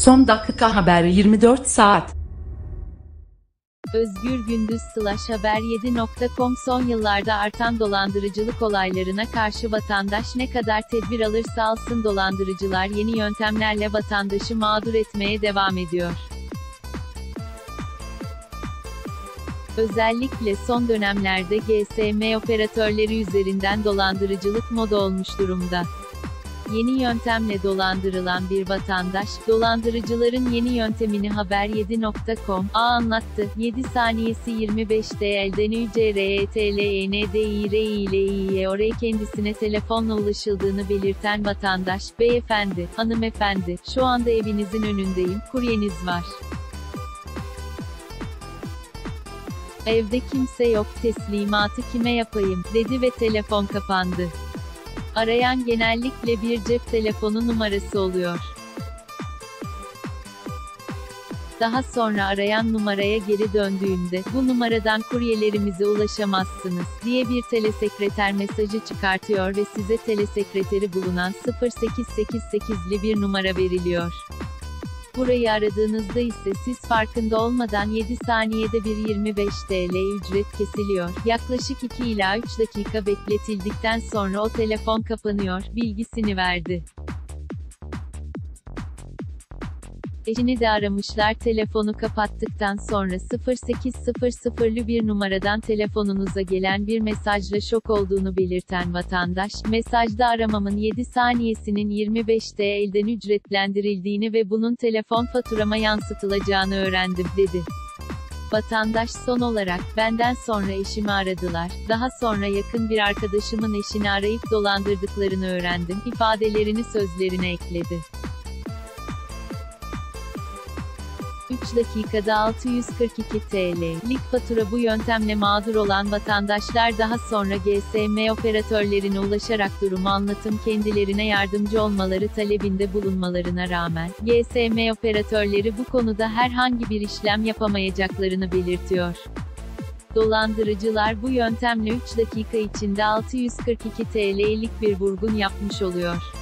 Son dakika haber 24 saat. Özgür Gündüz Slash Haber 7.com son yıllarda artan dolandırıcılık olaylarına karşı vatandaş ne kadar tedbir alırsa alsın dolandırıcılar yeni yöntemlerle vatandaşı mağdur etmeye devam ediyor. Özellikle son dönemlerde GSM operatörleri üzerinden dolandırıcılık moda olmuş durumda. Yeni yöntemle dolandırılan bir vatandaş, dolandırıcıların yeni yöntemini haber7.com a anlattı. 7 saniyesi 25 TL'den UCRETLENDİRİLİ'ye oraya kendisine telefonla ulaşıldığını belirten vatandaş, beyefendi, hanımefendi, şu anda evinizin önündeyim, kuryeniz var. Evde kimse yok, teslimatı kime yapayım, dedi ve telefon kapandı. Arayan genellikle bir cep telefonu numarası oluyor. Daha sonra arayan numaraya geri döndüğünde, bu numaradan kuryelerimize ulaşamazsınız, diye bir telesekreter mesajı çıkartıyor ve size telesekreteri bulunan 0888'li bir numara veriliyor. Burayı aradığınızda ise siz farkında olmadan 7 saniyede bir 25 TL ücret kesiliyor. Yaklaşık 2 ila 3 dakika bekletildikten sonra o telefon kapanıyor, bilgisini verdi. Eşini de aramışlar telefonu kapattıktan sonra 0800'lü bir numaradan telefonunuza gelen bir mesajla şok olduğunu belirten vatandaş, mesajda aramamın 7 saniyesinin 25 TL'den ücretlendirildiğini ve bunun telefon faturama yansıtılacağını öğrendim, dedi. Vatandaş son olarak, benden sonra eşimi aradılar, daha sonra yakın bir arkadaşımın eşini arayıp dolandırdıklarını öğrendim, ifadelerini sözlerine ekledi. 3 dakikada 642 TL'lik fatura bu yöntemle mağdur olan vatandaşlar daha sonra GSM operatörlerine ulaşarak durumu anlatım kendilerine yardımcı olmaları talebinde bulunmalarına rağmen, GSM operatörleri bu konuda herhangi bir işlem yapamayacaklarını belirtiyor. Dolandırıcılar bu yöntemle 3 dakika içinde 642 TL'lik bir vurgun yapmış oluyor.